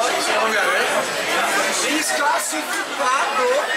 Homem-Aranha. Desclassificado.